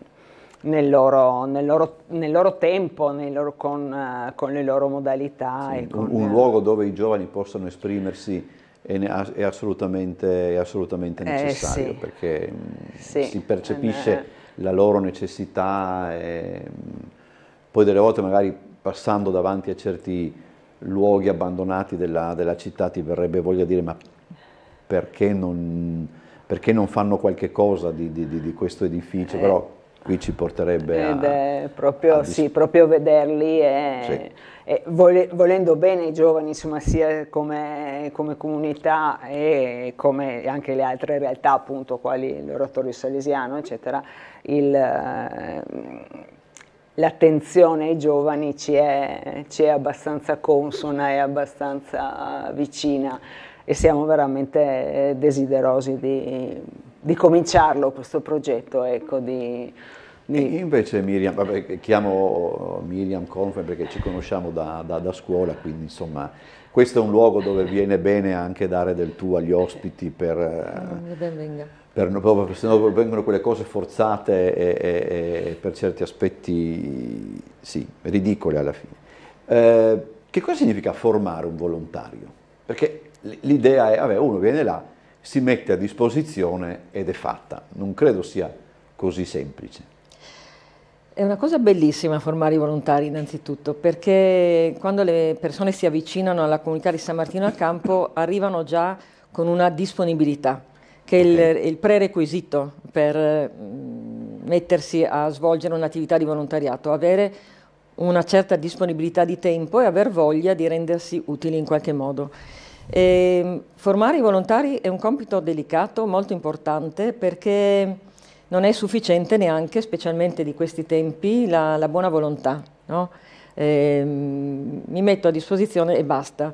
nel loro, nel loro, nel loro tempo, loro, con, uh, con, le loro modalità. Sì, con, un, un, luogo dove i giovani possano esprimersi è, è, assolutamente, è assolutamente, necessario eh, sì. perché mm, sì. si percepisce eh. la loro necessità e mm, poi delle volte magari passando davanti a certi luoghi abbandonati della, della città ti verrebbe voglia di dire ma perché non, perché non fanno qualche cosa di, di, di questo edificio? Eh. Però qui ci porterebbe Ed a... È proprio, a sì, proprio vederli e, sì. e vole, volendo bene i giovani, insomma, sia come, come, comunità e come anche le altre realtà, appunto, quali l'oratorio salesiano, eccetera, il, l'attenzione ai giovani ci è, ci è abbastanza consona e abbastanza vicina e siamo veramente desiderosi di, di cominciarlo questo progetto, ecco, di, di... invece Miriam, vabbè, chiamo Miriam Confe perché ci conosciamo da, da, da, scuola, quindi insomma questo è un luogo dove viene bene anche dare del tu agli ospiti per, per proprio, se no vengono quelle cose forzate e, e, e per certi aspetti sì, ridicole alla fine. Eh, che cosa significa formare un volontario? Perché l'idea è, vabbè, uno viene là, si mette a disposizione ed è fatta. Non credo sia così semplice. È una cosa bellissima formare i volontari innanzitutto, perché quando le persone si avvicinano alla comunità di San Martino al Campo arrivano già con una disponibilità, che è il, il prerequisito per, mm, mettersi a svolgere un'attività di volontariato, avere una certa disponibilità di tempo e aver voglia di rendersi utili in qualche modo. E formare i volontari è un compito delicato, molto importante, perché non è sufficiente neanche, specialmente di questi tempi, la, la buona volontà. No? Eh, mi metto a disposizione e basta.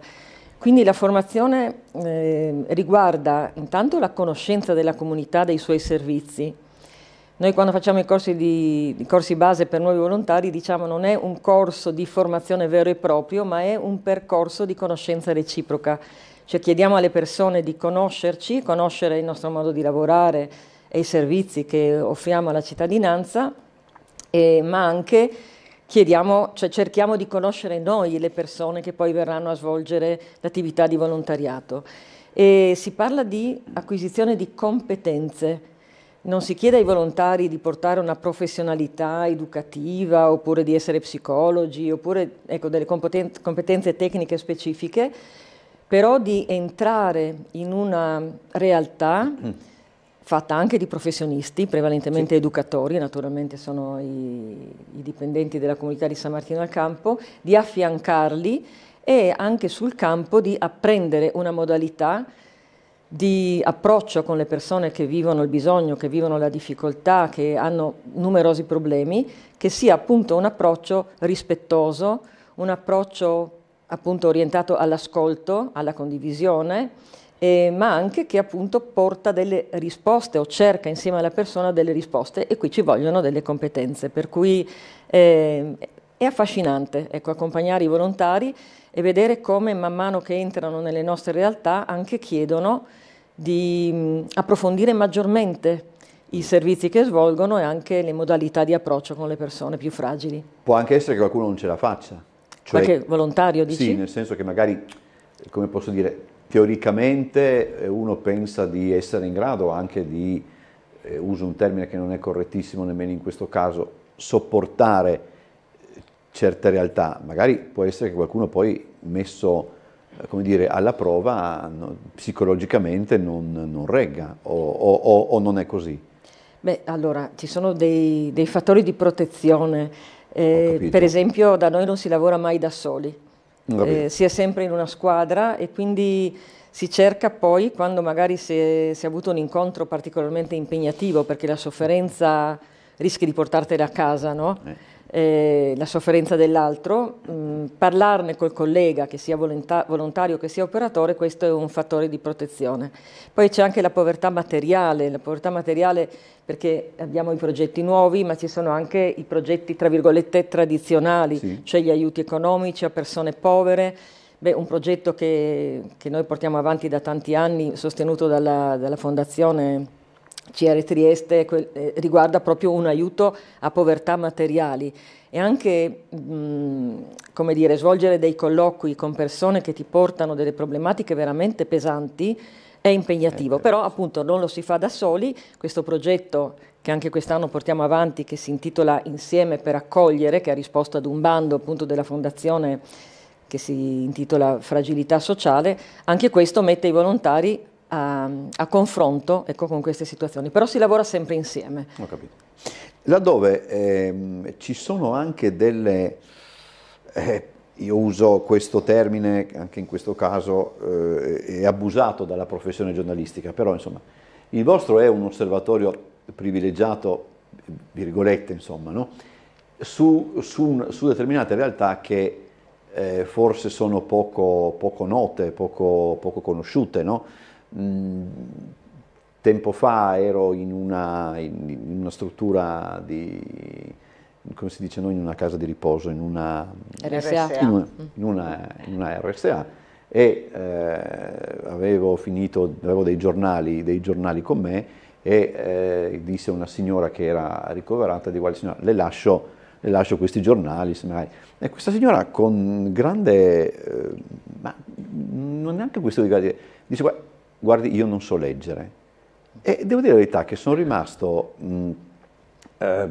Quindi la formazione eh, riguarda intanto la conoscenza della comunità dei suoi servizi. Noi quando facciamo i corsi, di, i corsi base per nuovi volontari diciamo non è un corso di formazione vero e proprio, ma è un percorso di conoscenza reciproca. Cioè chiediamo alle persone di conoscerci, conoscere il nostro modo di lavorare e i servizi che offriamo alla cittadinanza, eh, ma anche chiediamo, cioè cerchiamo di conoscere noi le persone che poi verranno a svolgere l'attività di volontariato. E si parla di acquisizione di competenze. Non si chiede ai volontari di portare una professionalità educativa oppure di essere psicologi oppure ecco, delle competenze tecniche specifiche, però di entrare in una realtà mm fatta anche di professionisti, prevalentemente sì. educatori, naturalmente sono i, i, dipendenti della comunità di San Martino al Campo, di affiancarli e anche sul campo di apprendere una modalità di approccio con le persone che vivono il bisogno, che vivono la difficoltà, che hanno numerosi problemi, che sia appunto un approccio rispettoso, un approccio appunto orientato all'ascolto, alla condivisione eh, ma anche che appunto porta delle risposte o cerca insieme alla persona delle risposte e qui ci vogliono delle competenze, per cui eh, è affascinante ecco, accompagnare i volontari e vedere come man mano che entrano nelle nostre realtà anche chiedono di mh, approfondire maggiormente i servizi che svolgono e anche le modalità di approccio con le persone più fragili. Può anche essere che qualcuno non ce la faccia. Cioè, Qualche volontario dici? Sì, nel senso che magari, come posso dire, teoricamente eh, uno pensa di essere in grado anche di, eh, uso un termine che non è correttissimo nemmeno in questo caso, sopportare eh, certe realtà. Magari può essere che qualcuno poi messo eh, come dire, alla prova no, psicologicamente non, non regga o, o, o, non è così. Beh, allora, ci sono dei, dei fattori di protezione. Eh, per esempio, da noi non si lavora mai da soli eh, si è sempre in una squadra e quindi si cerca poi, quando magari si è, si è avuto un incontro particolarmente impegnativo, perché la sofferenza rischi di portartela a casa, no? Eh eh, la sofferenza dell'altro, mh, parlarne col collega, che sia volonta- volontario che sia operatore, questo è un fattore di protezione. Poi c'è anche la povertà materiale, la povertà materiale perché abbiamo i progetti nuovi, ma ci sono anche i progetti, tra virgolette, tradizionali, sì. cioè gli aiuti economici a persone povere. Beh, un progetto che, che, noi portiamo avanti da tanti anni, sostenuto dalla, dalla Fondazione CR Trieste eh, riguarda proprio un aiuto a povertà materiali. E anche mh, come dire, svolgere dei colloqui con persone che ti portano delle problematiche veramente pesanti è impegnativo, però appunto non lo si fa da soli, questo progetto che anche quest'anno portiamo avanti che si intitola Insieme per accogliere, che ha risposto ad un bando appunto della Fondazione che si intitola Fragilità sociale, anche questo mette i volontari a, a confronto ecco, con queste situazioni, però si lavora sempre insieme. Ho capito. Laddove ehm, ci sono anche delle, eh, io uso questo termine anche in questo caso, eh, è abusato dalla professione giornalistica, però insomma il vostro è un osservatorio privilegiato, virgolette insomma, no? su, su, su, determinate realtà che eh, forse sono poco, poco note, poco, poco conosciute, no? Tempo fa ero in una, in una, struttura di, come si dice noi, in una casa di riposo, in una RSA, in una, in una, in una RSA e eh, avevo finito, avevo dei giornali, dei giornali con me e eh, disse una signora che era ricoverata, di quale signora, le lascio, le lascio questi giornali, e questa signora con grande, eh, ma non neanche questo di dire, dice guarda, guardi, io non so leggere. E devo dire la verità che sono rimasto mh, eh,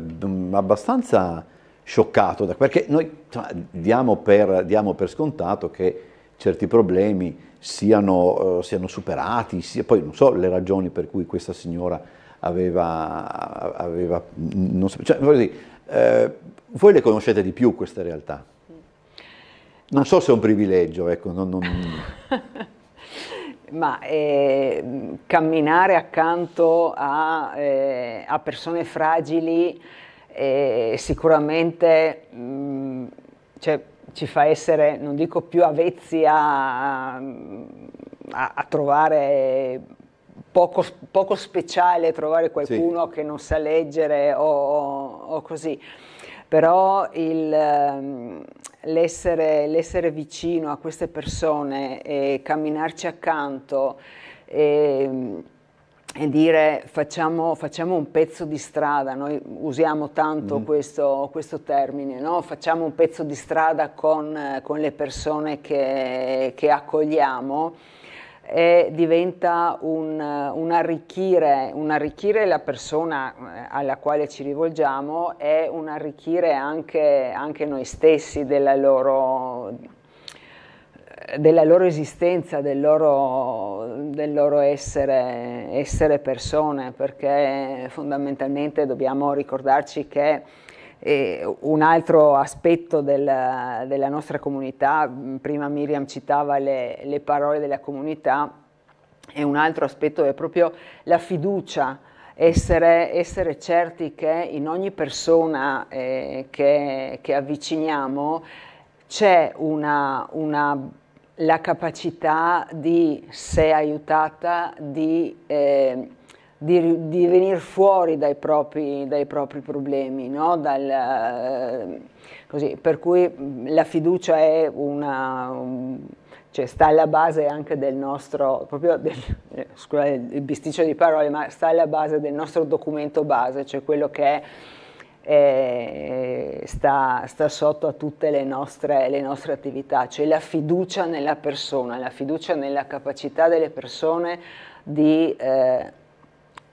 abbastanza scioccato, da, perché noi insomma, diamo, per, diamo, per, scontato che certi problemi siano, uh, siano superati, sia, poi non so le ragioni per cui questa signora aveva, aveva non so, cioè, dire, eh, voi le conoscete di più queste realtà. Non so se è un privilegio, ecco, non, non... Ma eh, camminare accanto a, eh, a persone fragili eh, sicuramente mh, mm, cioè, ci fa essere, non dico più avvezzi a, a, a trovare poco, poco, speciale, trovare qualcuno sì. che non sa leggere o, o così però ehm, l'essere, l'essere, vicino a queste persone e camminarci accanto e, e dire facciamo, facciamo, un pezzo di strada, noi usiamo tanto mm. questo, questo, termine, no? facciamo un pezzo di strada con, con le persone che, che accogliamo e diventa un, un, arricchire, un, arricchire, la persona eh, alla quale ci rivolgiamo e un arricchire anche, anche noi stessi della loro, della loro esistenza, del loro, del loro essere, essere persone, perché fondamentalmente dobbiamo ricordarci che e un altro aspetto del, della nostra comunità, prima Miriam citava le, le, parole della comunità, e un altro aspetto è proprio la fiducia, essere, essere certi che in ogni persona eh, che, che, avviciniamo c'è una, una, la capacità di, se aiutata, di... Eh, di, di venire fuori dai propri, dai propri problemi, no? Dal, eh, così, per cui la fiducia è una, un, cioè sta alla base anche del nostro, proprio del, eh, scusate il bisticcio di parole, ma sta alla base del nostro documento base, cioè quello che eh, sta, sta, sotto a tutte le nostre, le nostre, attività, cioè la fiducia nella persona, la fiducia nella capacità delle persone di eh,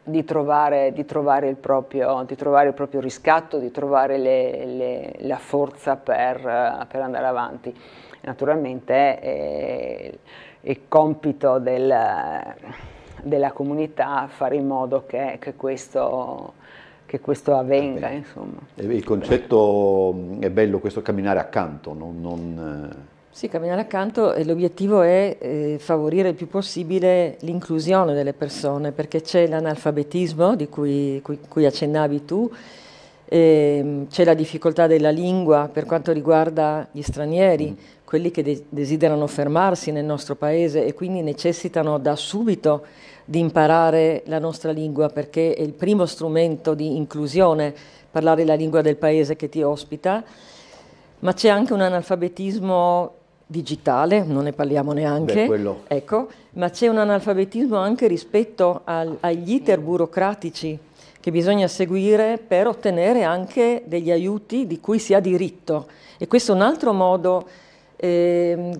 di trovare, di, trovare proprio, di trovare, il proprio, riscatto, di trovare le, le, la forza per, per, andare avanti. Naturalmente è il compito del, della comunità fare in modo che, che, questo, che questo, avvenga. Il concetto è bello questo camminare accanto, non, non sì, camminare accanto e l'obiettivo è eh, favorire il più possibile l'inclusione delle persone, perché c'è l'analfabetismo di cui, cui, cui accennavi tu, eh, c'è la difficoltà della lingua per quanto riguarda gli stranieri, mm. quelli che de- desiderano fermarsi nel nostro paese e quindi necessitano da subito di imparare la nostra lingua, perché è il primo strumento di inclusione, parlare la lingua del paese che ti ospita ma c'è anche un analfabetismo digitale, non ne parliamo neanche, Beh, ecco, ma c'è un analfabetismo anche rispetto al, agli iter burocratici che bisogna seguire per ottenere anche degli aiuti di cui si ha diritto. E questo è un altro modo eh,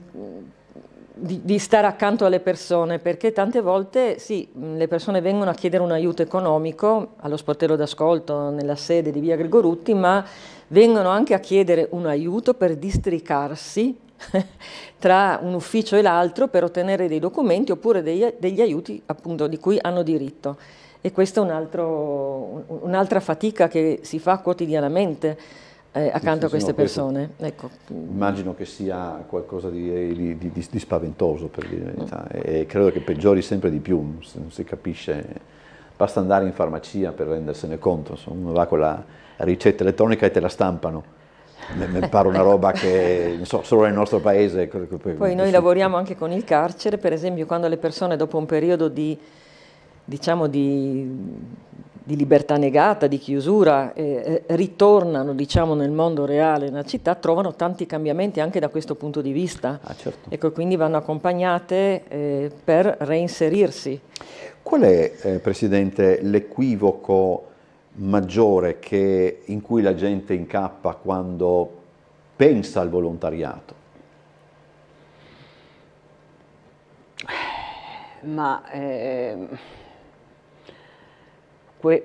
di, di, stare accanto alle persone, perché tante volte sì, le persone vengono a chiedere un aiuto economico allo sportello d'ascolto nella sede di Via Gregorutti, ma vengono anche a chiedere un aiuto per districarsi tra un ufficio e l'altro per ottenere dei documenti oppure degli, degli aiuti appunto di cui hanno diritto. E questa è un altro, un'altra fatica che si fa quotidianamente eh, accanto a queste persone. Ecco. Immagino che sia qualcosa di, di, di, di spaventoso per dire la verità mm. e credo che peggiori sempre di più, non si capisce. Basta andare in farmacia per rendersene conto, insomma, uno va con la ricetta elettronica e te la stampano mi pare una roba che so, solo nel nostro paese. Poi noi lavoriamo anche con il carcere, per esempio quando le persone dopo un periodo di, diciamo di, di libertà negata, di chiusura, eh, eh, ritornano diciamo, nel mondo reale, nella città, trovano tanti cambiamenti anche da questo punto di vista. Ah, certo. Ecco, quindi vanno accompagnate eh, per reinserirsi. Qual è, eh, Presidente, l'equivoco maggiore che, in cui la gente incappa quando pensa al volontariato? Ma eh,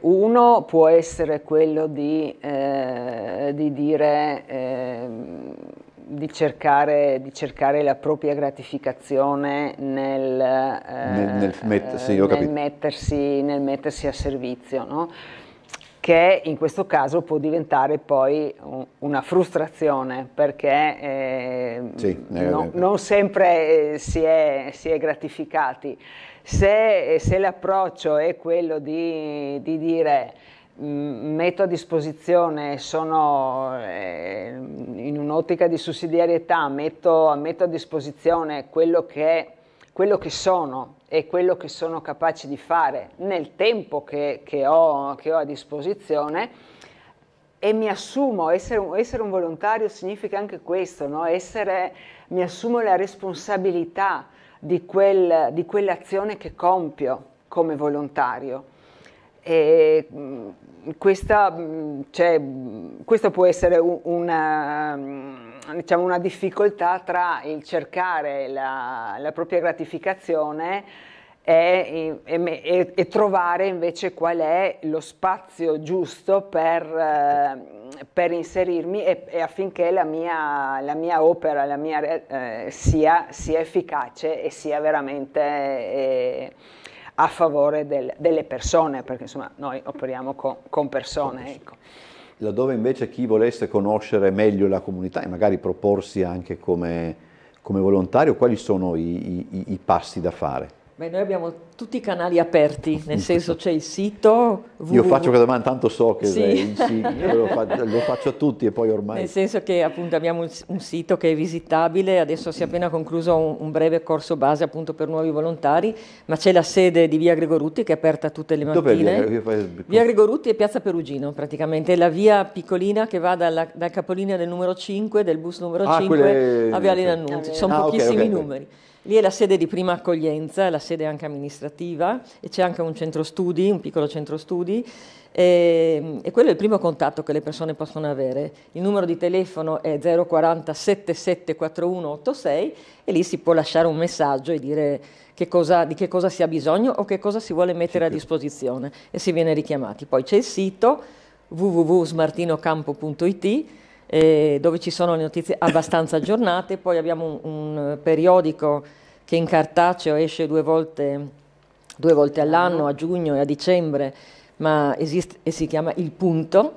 uno può essere quello di, eh, di dire eh, di, cercare, di, cercare, la propria gratificazione nel, eh, nel, nel, met- sì, nel, mettersi, nel mettersi, a servizio, no? Che in questo caso può diventare poi una frustrazione perché eh, sì, no, non sempre si è, si è gratificati. Se, se l'approccio è quello di, di dire Mm, metto a disposizione, sono eh, in un'ottica di sussidiarietà, metto, metto, a disposizione quello che, quello che sono e quello che sono capace di fare nel tempo che, che, ho, che ho, a disposizione e mi assumo, essere un, essere un volontario significa anche questo, no? essere, mi assumo la responsabilità di, quel, di quell'azione che compio come volontario e mm, questa, mm, cioè, questa, può essere una, mm, diciamo, una, difficoltà tra il cercare la, la propria gratificazione e, e, e, trovare invece qual è lo spazio giusto per, eh, per inserirmi e, affinché la mia, la mia, opera la mia, eh, sia, sia, efficace e sia veramente... Eh, a favore del, delle persone, perché insomma noi operiamo con, con persone. Ecco. Laddove invece chi volesse conoscere meglio la comunità e magari proporsi anche come, come volontario, quali sono i, i, i passi da fare? Beh, noi abbiamo tutti i canali aperti, nel senso c'è il sito. Www. Io faccio questa domanda, tanto so che sì. sì lo, faccio, lo, faccio, a tutti e poi ormai. Nel senso che appunto abbiamo un, un sito che è visitabile, adesso si è appena concluso un, un, breve corso base appunto per nuovi volontari, ma c'è la sede di Via Gregorutti che è aperta tutte le mattine. Dov'è via? via Gregorutti e Piazza Perugino praticamente, è la via piccolina che va dalla, dal capolinea del numero 5, del bus numero ah, 5 quelle... a Viale D'Annunzio, sono ah, pochissimi okay, okay, numeri. Okay. Lì è la sede di prima accoglienza, la sede anche amministrativa e c'è anche un centro studi, un piccolo centro studi e, e, quello è il primo contatto che le persone possono avere. Il numero di telefono è 040 774186 e lì si può lasciare un messaggio e dire che cosa, di che cosa si ha bisogno o che cosa si vuole mettere a disposizione e si viene richiamati. Poi c'è il sito www.smartinocampo.it eh, dove ci sono le notizie abbastanza aggiornate, poi abbiamo un, un periodico che in cartaceo esce due volte, due volte all'anno, a giugno e a dicembre, ma esiste, e si chiama Il Punto,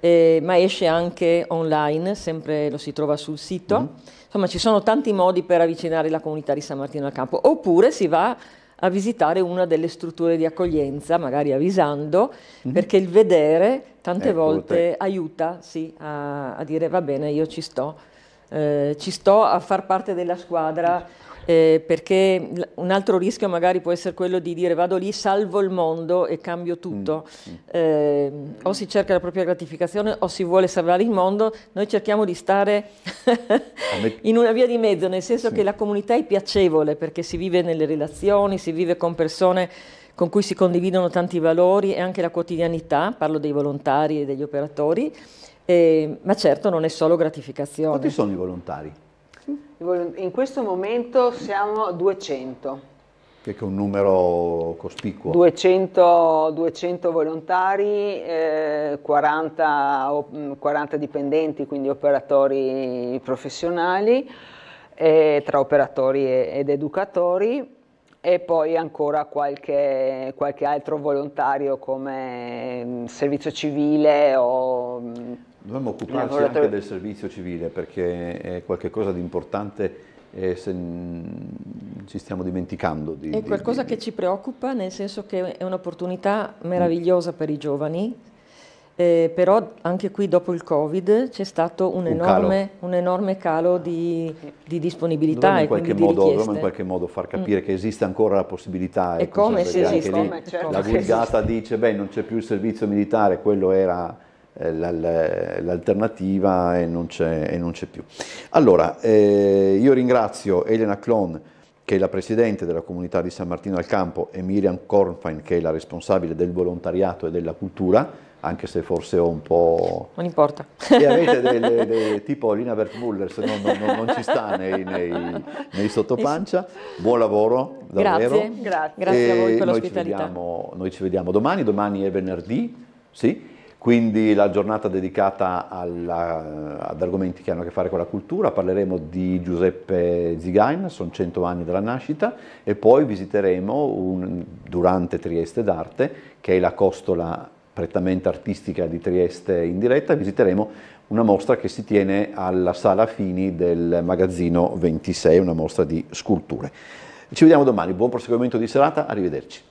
eh, ma esce anche online, sempre lo si trova sul sito. Mm. Insomma, ci sono tanti modi per avvicinare la comunità di San Martino al Campo, oppure si va a visitare una delle strutture di accoglienza, magari avvisando, mm-hmm. perché il vedere tante ecco volte te. aiuta sì, a, a, dire va bene, io ci sto, eh, ci sto a far parte della squadra eh, perché un altro rischio magari può essere quello di dire vado lì, salvo il mondo e cambio tutto. Mm. Eh, o si cerca la propria gratificazione o si vuole salvare il mondo, noi cerchiamo di stare in una via di mezzo, nel senso sì. che la comunità è piacevole perché si vive nelle relazioni, si vive con persone con cui si condividono tanti valori e anche la quotidianità, parlo dei volontari e degli operatori, eh, ma certo non è solo gratificazione. Quanti sono i volontari? In questo momento siamo 200. Che è un numero cospicuo. 200, 200 volontari, eh, 40, 40, dipendenti, quindi operatori professionali, eh, tra operatori ed educatori e poi ancora qualche, qualche altro volontario come mm, servizio civile o mm, Dovremmo occuparci anche del servizio civile perché è qualcosa di importante e se ci stiamo dimenticando. Di, è qualcosa di, che ci preoccupa nel senso che è un'opportunità meravigliosa per i giovani, eh, però anche qui dopo il Covid c'è stato un, un, enorme, calo. un enorme, calo, di, di disponibilità e quindi modo, di Dovremmo in qualche modo far capire mm. che esiste ancora la possibilità. E come si esiste? Come, certo. La vulgata dice, beh non c'è più il servizio militare, quello era eh, l'alternativa e non c'è più. Allora, eh, io ringrazio Elena Clon, che è la presidente della comunità di San Martino al Campo, e Miriam Kornfein, che è la responsabile del volontariato e della cultura, anche se forse ho un po'... Non importa. E avete delle, delle, tipo Lina Bertmuller, se no non, non, non, ci sta nei, nei, nei, sottopancia. Buon lavoro, davvero. Grazie, grazie, grazie a voi per l'ospitalità. Noi, noi ci vediamo domani, domani è venerdì, sì? quindi la giornata dedicata alla, ad argomenti che hanno a che fare con la cultura, parleremo di Giuseppe Zigain, sono 100 anni dalla nascita, e poi visiteremo un, durante Trieste d'Arte, che è la costola prettamente artistica di Trieste in diretta, visiteremo una mostra che si tiene alla Sala Fini del magazzino 26, una mostra di sculture. Ci vediamo domani, buon proseguimento di serata, arrivederci.